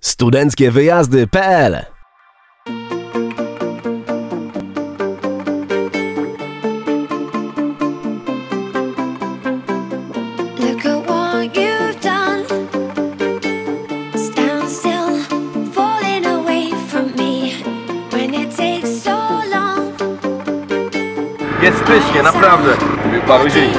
Studenckie wyjazdy.pl Jest pysznie, naprawdę. Paru dzień.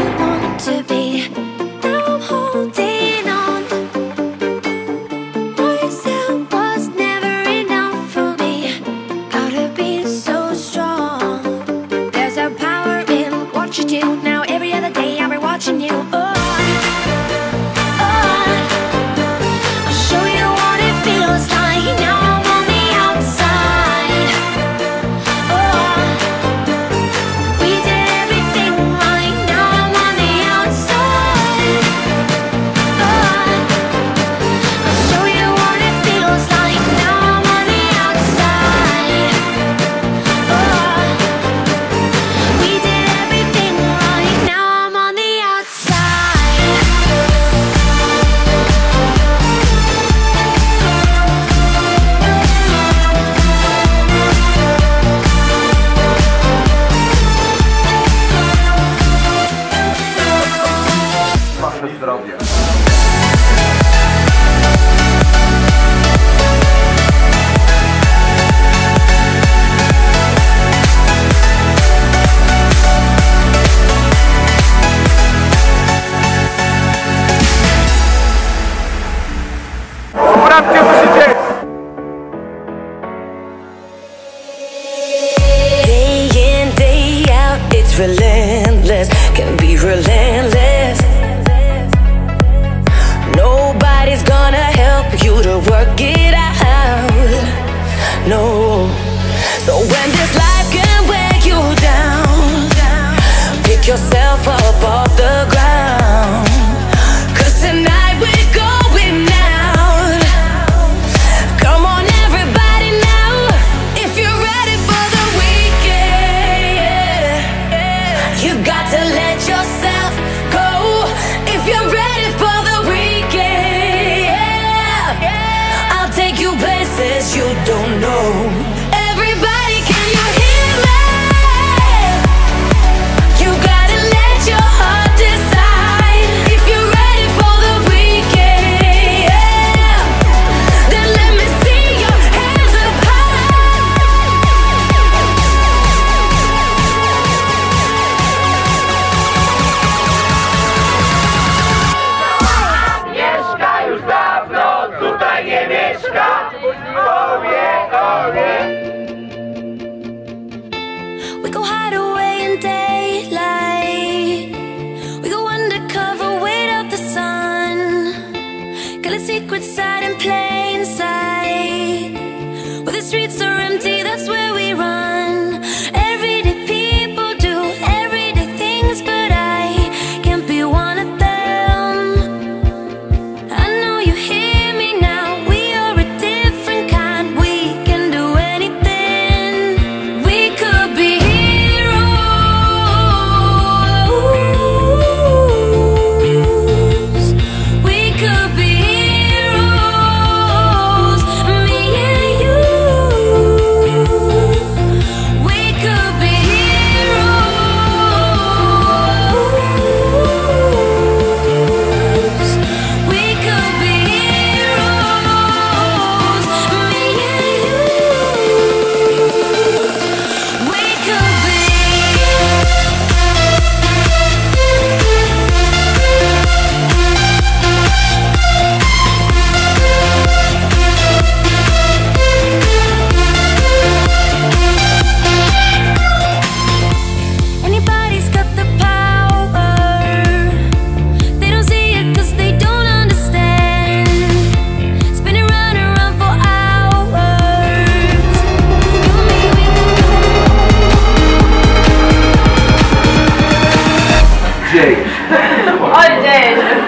that's relentless can be relentless. Nobody's gonna help you to work it out. No You got to let yourself go if you're ready for the weekend. I'll take you places you don't know. streets are Jay. Olha, Jay.